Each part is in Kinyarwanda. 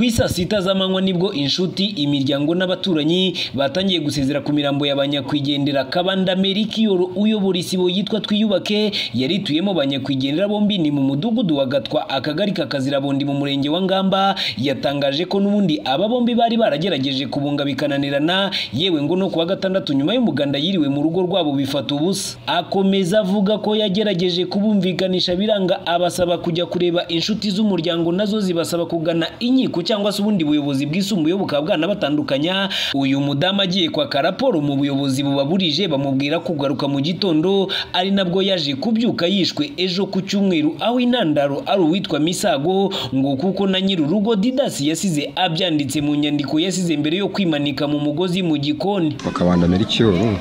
ku isaa sita z'amanywa ni bwo inshuti imiryango n'abaturanyi batangiye gusezera ku mirambo ya banyakwigendera kabanda merikiyoro uyobora isibo yitwa twiyubake yarituyemo banyakwigendera bombi ni mu mudugudu wa gatwa akagari ka kazirabondi mu murenge wa ngamba. Yatangaje ko n'ubundi aba bombi bari baragerageje kubunga bikananirana yewe ngo no kuwa gatandatu nyuma y'umuganda yiriwe mu rugo rwabo bifata ubusa. Akomeza avuga ko yagerageje kubumvikanisha biranga abasaba kujya kureba inshuti z'umuryango na zo zibasaba kugana inkiko cyangwa se ubundi buyobozi bwisumbuyeho bukaba bwanabatandukanya uyu mudamu agiye kwaka raporo mu buyobozi bubaburije bamubwira kugaruka mu gitondo ari nabwo yaje kubyuka yishwe ejo ku cyumweru aho intandaro ari uwitwa misago ngo kuko na nyir'urugo didasi yasize abyanditse mu nyandiko yasize mbere yo kwimanika mu mugozi mu gikoni. Bakabanda merikiyoro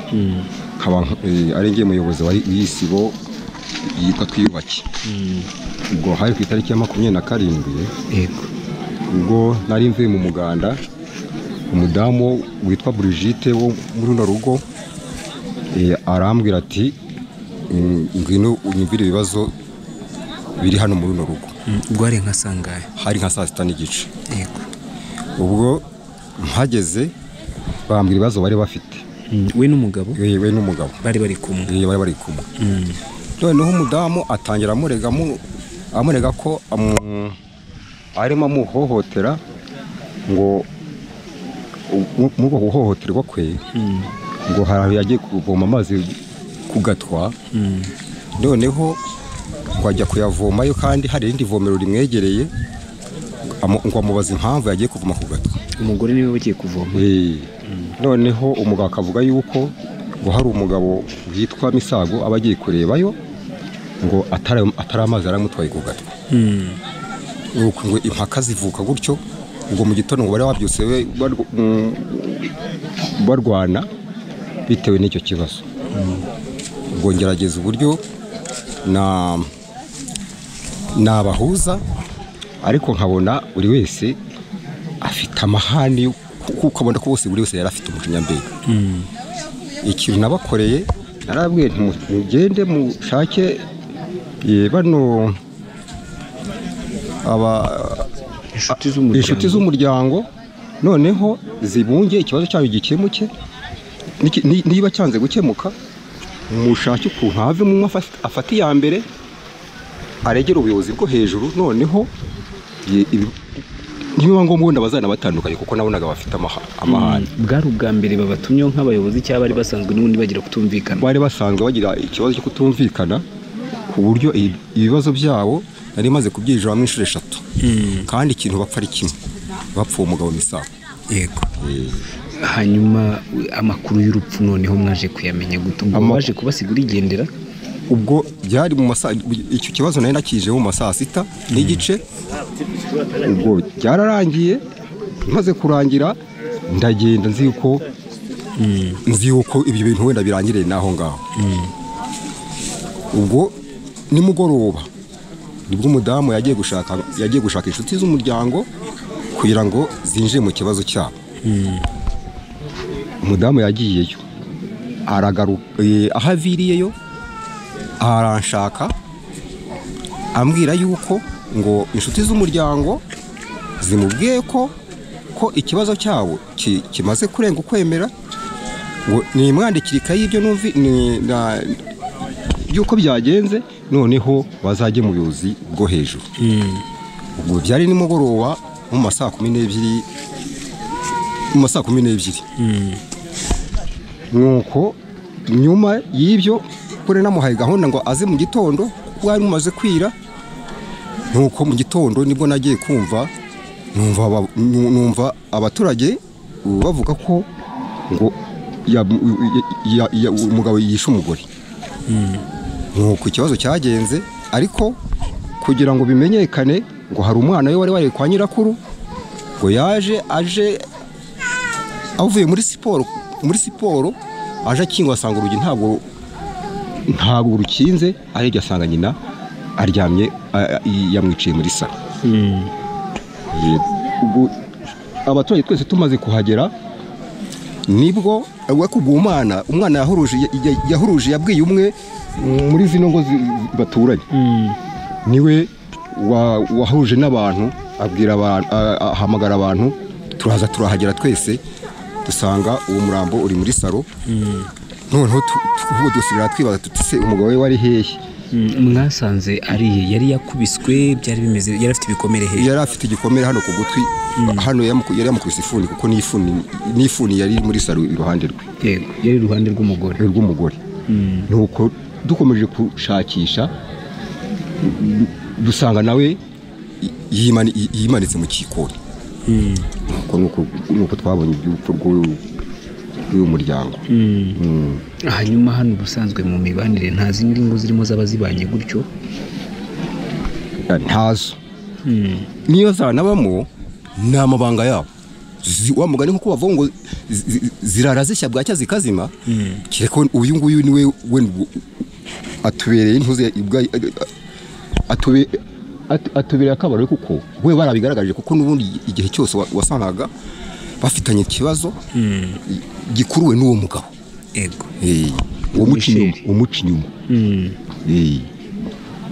nkaba eh, ari ngiye muyobozi wa w'isibo yitwa twiyubake. Ubwo hari ku itariki ya makumyabiri na karindwi yego. Ubwo nari mvuye mu muganda umudamu witwa Brigitte wo muri runo rugo eh, arambwira ati "Mm, ngwino unyumvire ibibazo biri hano muri runo rugo. Ubwo hari nka sangahe hari nka saa sita n'igice. Yego. Ubwo mpageze bambwira ibibazo bari bafite. Mm, we n'umugabo? We n'umugabo. Bari bari kumwe? Eh, bari bari kumwe. Mm, noneho umudamu atangira amurega amu- amurega ko amu- arimo amuhohotera ngo muri uko guhohoterwa kwe mm, ngo hari yagiye kuvoma amazi ku gatwa mm, noneho ngo ajya kuyavomayo kandi hari irindi vomero rimwegereye ngo amubaza impamvu yagiye kuvoma ku gatwa umugore ni we ugiye kuvoma. Eh, noneho umugabo akavuga yuko ngo hari umugabo witwa misago aba agiye kurebayo ngo atari amazi yaramutwaye ku gatwa Nuko ngo impaka zivuka gutyo ngo mu gitondo ngo bari barw- mm, barwana bitewe n'icyo kibazo. Ubwo ngerageza uburyo na nabahuza ariko nkabona buri wese afite amahane kuko ukabona ko bose buri wese yari afite umujinya mbere mm, ikintu nabakoreye narabwiye nti mu- mugende mushake bano aba inshuti z'umuryango. noneho zibunge ikibazo cyayo gikemuke niba cyanze gukemuka mushake ukuntu have umwe afa- afata iya mbere aregera ubuyobozi bwo hejuru noneho nibiba ngombwa wenda bazanabatandukanye kuko nabonaga bafite amaha- amahane. Bwari ubwa mbere babatumyeho nk'abayobozi cyangwa bari basanzwe n'ubundi bagira kutumvikana. Bari basanzwe bagira ikibazo cyo kutumvikana ku buryo ibibazo byabo nari maze kubyijiramo inshuro eshatu. Mm, kandi ikintu bapfa ari kimwe. Bapfa uwo mugabo yego. Hanyuma amakuru y'urupfu noneho mwaje kuyamenya gute? Ubwo waje kubasiga urigendera ubwo byari mu masaa icyo kibazo nari nakijeho mu masaa sita n'igice. Ubwo byararangiye. Maze kurangira ndagenda nzi yuko nzi yuko ibyo bintu wenda birangiriye n'aho ngaho. Ubwo nimugoroba ni bwo umudamu yagiye gushaka yagiye gushaka inshuti z'umuryango kugira ngo zinjire mu kibazo cyabo. Umudamu yagiyeyo. Eh, aho aviriyeyo aranshaka ambwira yuko ngo inshuti z'umuryango zimubwiye ko ko ikibazo cyabo ki- kimaze kurenga ukwemera ngo nimwandikire ikayi y'ibyo y'uko byagenze noneho bazajye mu buyobozi bwo hejuru. Ubwo byari nimugoroba mu ma saa kumi n'ebyiri mu ma saa kumi n'ebyiri. Nuko nyuma y'ibyo kuri namuhaye gahunda ngo aze mu gitondo bwari bumaze kwira. Nuko mu gitondo ni bwo nagiye kumva numva aba- nu- numva abaturage bavuga ko ngo ya- ya- ya- umugabo yishe umugore. Nuko ikibazo cyagenze ariko kugira ngo bimenyekane ngo hari umwana we wari wari kwa nyirakuru ngo yaje aje avuye muri siporo muri siporo aje akingwa asanga urugi ntabwo ntabwo rukinze arebye asanga nyina aryamye yamwiciye muri Eh, ubwo abaturage twese tumaze kuhagera ni bwo we kubwo umwana umwana yahuruje ya- yahuruje yabwiye umwe muri zino ngo baturanye. Niwe wa- wahuje n'abantu abwira abantu ahamagara abantu turaza turahagera twese dusanga uwo murambo uri muri salo. Noneho tuvuga dusigara twibaza tuti se umugabo we wari hehe? Mwasanze ariye yari yakubiswe byari bimeze yari afite ibikomere hehe yari afite igikomere hano ku gutwi. Hano yamuku- yari yamukubise ifuni kuko n'ifuni yari muri salo iruhande rwe. Yego yari iruhande rw'umugore. Rw'umugore. Nuko dukomeje gushakisha dusanga nawe yimani- yimanitse mu nuko nuko twabonye iby'urupfu rw'uyu rw'uyu muryango Mm. hanyuma hano ubusanzwe mu mibanire nta zindi ngo zirimo zaba zibanye gutyo? Ntazo. Niyo zanabamo ni amabanga yabo. Wa mugani nk'uko bavuga ngo zi- zi- zirara zishya bwacya zikazima. Kereka uyu nguyu ni we we atubereye intuze atubereye akabaro kuko we barabigaragaje kuko n'ubundi igihe cyose wa- wasangaga bafitanye ikibazo. Gikuruwe n'uwo mugabo. Yego. Eh, umuca inyuma Eh,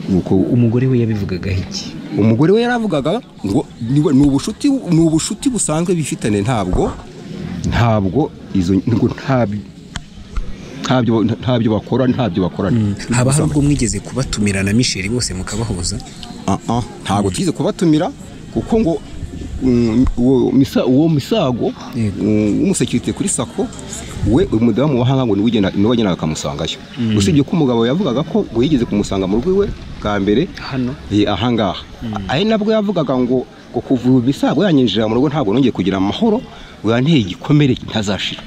nuko umugore we yabivugagaho iki? Umugore we yaravugaga ngo ni ni ubushuti ni ubushuti busanzwe bifitanye ntabwo ntabwo izo ngo ntabyo ntabyo ntabyo bakora. Ntabyo bakorana haba hari ubwo mwigeze kubatumira na misheri bose mukabahuza Ah, ah, ntabwo tugize kubatumira kuko ngo uwo misa- uwo misago mm, w'umusekirite kuri sako we umudamu wahanga ngo ni we wagendaga akamusangayo usibye ko umugabo yavugaga ko ngo yigeze kumusanga mu rugo iwe bwa mbere. Eh, ahangaha ari nabwo yavugaga ngo ngo kuva ubu bisago yanyinjira mu rugo ntabwo nongeye kugira amahoro wanteye igikomere ntazashira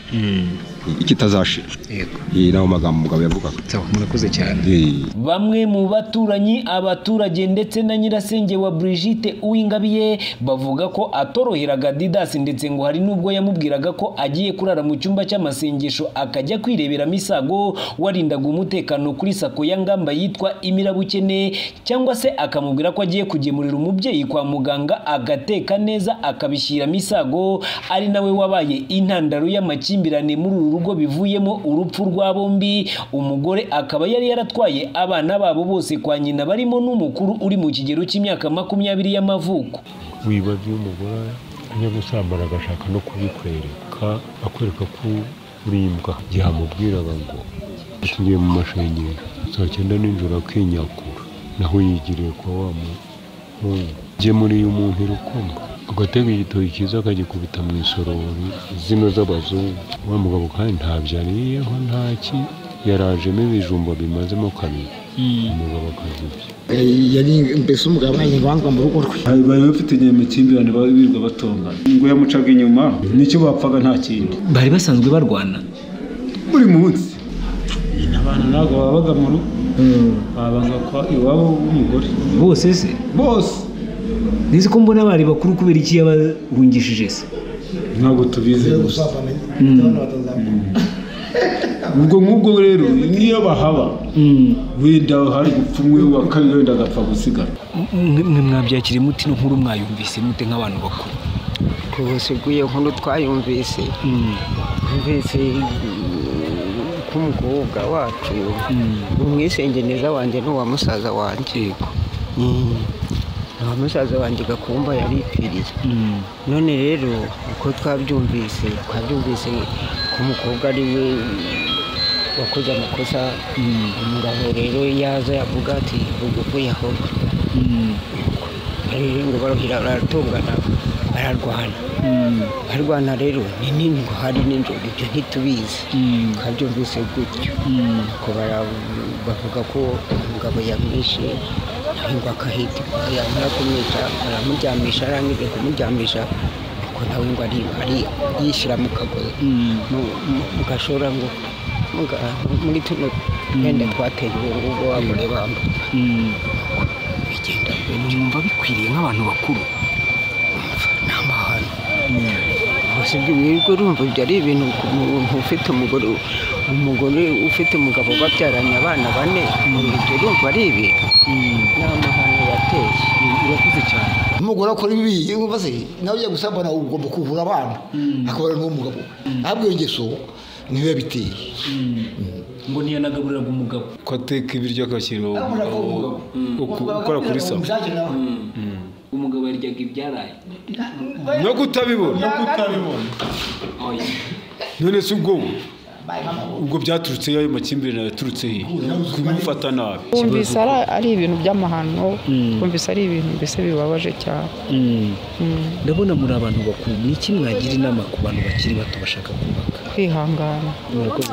ikitazashira. Yego. Iyi na yo magambo umugabo yavugaga. Murakoze cyane. Eh, Bamwe mu baturanyi abaturage ndetse na nyirasenge wa Brigitte Uwingabiye bavuga ko atoroheraga Didas ndetse ngo hari n'ubwo yamubwiraga ko agiye kurara mu cyumba cy'amasengesho akajya kwirebera misago warindaga umutekano kuri sako ya ngamba yitwa Imirabukene cyangwa se akamubwira ko agiye kugemurira umubyeyi kwa muganga agateka neza akabishyira misago ari nawe wabaye intandaro y'amakimbirane muri uru rugo bivuyemo urupfu rwa bombi umugore akaba yari yaratwaye abana babo bose kwa nyina barimo n'umukuru uri mu kigero cy'imyaka makumyabiri y'amavuko. Iyo umugore ajya gusambana agashaka no kubikwereka akwereka ko uri imbwa. Yamubwiraga ngo tugiye mu mashengesho saa cyenda nijoro akinyakura. Naho yigiriye kwa wa muhungu gemuriye umuntu irukombe agatega igitoki cyiza akagikubita mu isorori zino z'abazungu wa mugabo kandi ntabyo ariyeho ntaki yarajemo ibijumba bimazemo kabiri. Umugabo akazibye yari mbese umugabo yanyibanga mu rugo rwe. Bari bafite igihe amakimbirane birirwa batongana. Ngo yamucaga inyuma ni cyo bapfaga nta kindi bari basanzwe barwana. Buri munsi. Abana ntabwo babaga mu rugo. Babaga kwa iwabo w'umugore. Bose se? Bose. Nzi ko mbona bari bakuru kubera iki yabahungishije se ntabwo tubizi gusa. ubwo ngubwo rero niyo bahaba. Wenda hari gupfa umwe wa kabiri wenda agapfa gusigara. Mwe mwabyakiriye muti no nkuru mwayumvise mute nk'abantu bakuru? Rwose bw'iyo nkuru twayumvise. Twumvise ko umukobwa wacu. Umwisengeneza wanjye n'uwa musaza wanjye. Uwa musaza wanjye gakumba yaripfiriye none rero uko twabyumvise twabyumvise ko umukobwa ari we wakoze amakosa. Umugabo rero yaza yavuga ati bugufu yahora rero ngo baruhira baratungana bararwana. Barwana rero ni nijoro hari nijoro ibyo ntitubizi. Twabyumvise gutyo. Bavuga ko umugabo yamwishe ngo akahita yamara kumwica aramuryamisha arangije kumuryamisha nuko nawe ngo ari yishyira mu kagozi mu- mu- gashora ngo muri tuno twenda twateye ubu ngubu abagore bambaye bigenda mwumva bikwiriye nk'abantu bakuru. Ni amahano bose bw'imihigo urumva ibyo ari ibintu ku muntu ufite umugore umugore ufite umugabo babyaranye abana bane. Ibyo urumva ari ibintu ni amahano yateye urakuze cyane umugore akora ibi yumva se nawe ugiye gusambana ugomba kuvura abana. Akabona n'uwo mugabo ntabwo iyo ngeso niyo yabiteye ngo ntiyanagaburiraga umugabo. Ko ateka ibiryo agashyira ukora kuri salo umugabo yaryaga ibyaraye. No kutabibona. Oya. None se ubwo ubwo byaturutse ayo makimbirane yaturutse he? Kumufata nabi. Twumvise ari- ibintu by'amahano twumvise ari ibintu mbese bibabaje cyane. Ndabona muri abantu bakuru ni iki mwagira inama ku bantu bakiri bato bashaka kubaka? Kwihangana.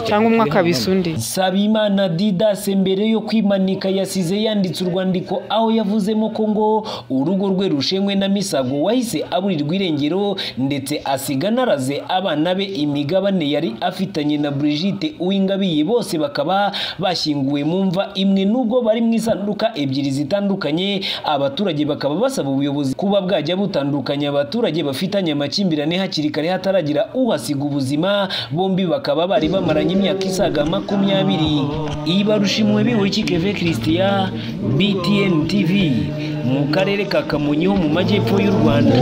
Cyangwa umwe akabisa undi. Sabimana Didas mbere yo kwimanika yasize yanditse urwandiko aho yavuzemo ko ngo urugo rwe rushenywe na Misago wahise aburirwa irengero ndetse asiga naraze abana be imigabane yari afitanye na Brigitte Uwingabiye. Bose bakaba bashyinguwe mu mva imwe nubwo bari mu isanduka ebyiri zitandukanye. Abaturage bakaba basaba ubuyobozi kuba bwajya butandukanya abaturage bafitanye amakimbirane hakiri kare hataragira uhasiga ubuzima. bombi bakaba bari bamaranye imyaka isaga makumyabiri. Iyi barusha b'Iburiki Keve Christian BTN TV mu karere ka Kamonyi ho mu majyepfo y'u Rwanda.